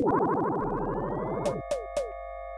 you